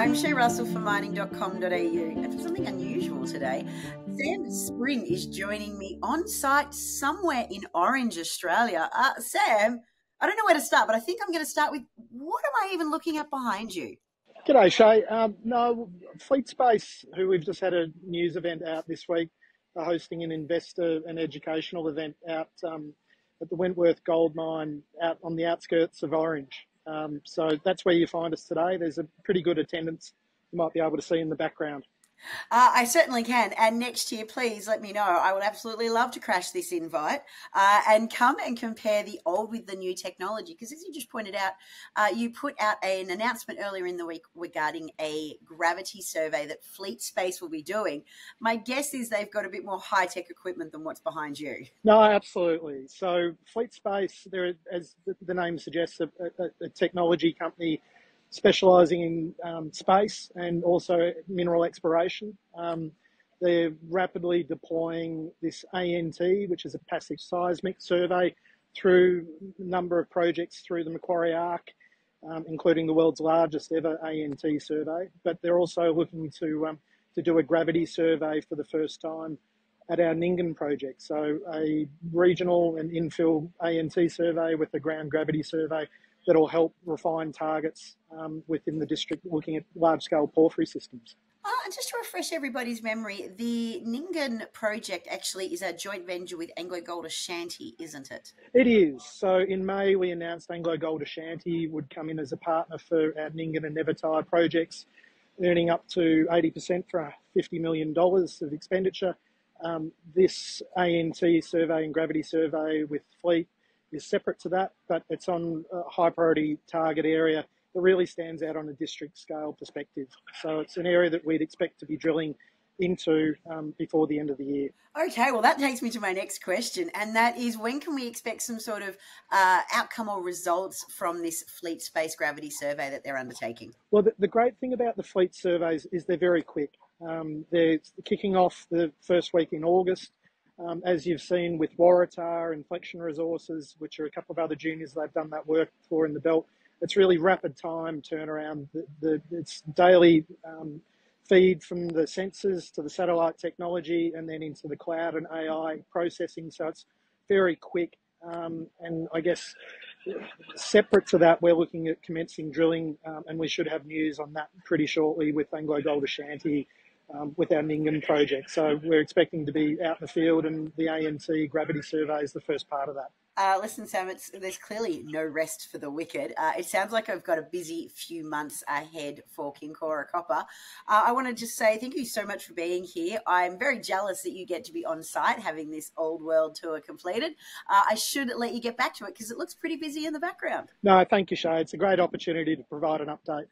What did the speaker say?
I'm Shay Russell for mining.com.au. And for something unusual today, Sam Spring is joining me on site somewhere in Orange, Australia. Uh, Sam, I don't know where to start, but I think I'm going to start with what am I even looking at behind you? G'day, Shay. Um, no, Fleet Space, who we've just had a news event out this week, are hosting an investor and educational event out um, at the Wentworth Gold Mine out on the outskirts of Orange. Um, so that's where you find us today. There's a pretty good attendance you might be able to see in the background. Uh, I certainly can. And next year, please let me know. I would absolutely love to crash this invite uh, and come and compare the old with the new technology. Because as you just pointed out, uh, you put out an announcement earlier in the week regarding a gravity survey that Fleet Space will be doing. My guess is they've got a bit more high tech equipment than what's behind you. No, absolutely. So Fleet Space, as the name suggests, a, a, a technology company specialising in um, space and also mineral exploration. Um, they're rapidly deploying this ANT, which is a passive seismic survey, through a number of projects through the Macquarie Arc, um, including the world's largest ever ANT survey. But they're also looking to um, to do a gravity survey for the first time at our Nyngan project. So a regional and infill ANT survey with a ground gravity survey that'll help refine targets um, within the district looking at large scale porphyry systems. Uh, just to refresh everybody's memory, the Nyngan project actually is a joint venture with Anglo Gold Ashanti, isn't it? It is. So in May, we announced Anglo Gold Ashanti would come in as a partner for our Nyngan and Nevertire projects, earning up to 80% for $50 million of expenditure. Um, this ANT survey and gravity survey with Fleet is separate to that, but it's on a high priority target area that really stands out on a district scale perspective. So it's an area that we'd expect to be drilling into um, before the end of the year. Okay, well, that takes me to my next question, and that is when can we expect some sort of uh, outcome or results from this fleet space gravity survey that they're undertaking? Well, the, the great thing about the fleet surveys is they're very quick. Um, they're kicking off the first week in August. Um, as you've seen with Waratah, Inflection Resources, which are a couple of other juniors they've done that work for in the belt, it's really rapid time turnaround. The, the, it's daily um, feed from the sensors to the satellite technology and then into the cloud and AI processing. So it's very quick. Um, and I guess separate to that, we're looking at commencing drilling, um, and we should have news on that pretty shortly with Anglo Gold Ashanti um, with our Nyngan project. So we're expecting to be out in the field, and the ANT gravity survey is the first part of that. Uh, listen, Sam, there's clearly no rest for the wicked. Uh, it sounds like I've got a busy few months ahead for Kincora Copper. Uh, I want to just say thank you so much for being here. I'm very jealous that you get to be on site having this old world tour completed. Uh, I should let you get back to it because it looks pretty busy in the background. No, thank you, Shay. It's a great opportunity to provide an update.